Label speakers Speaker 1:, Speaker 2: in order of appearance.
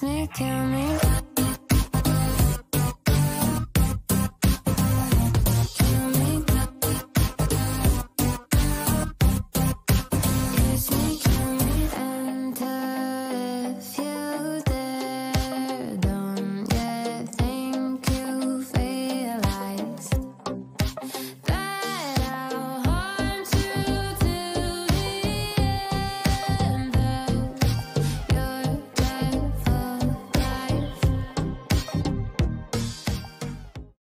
Speaker 1: Sneaking me, me.